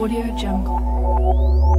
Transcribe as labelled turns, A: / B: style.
A: Audio Jungle.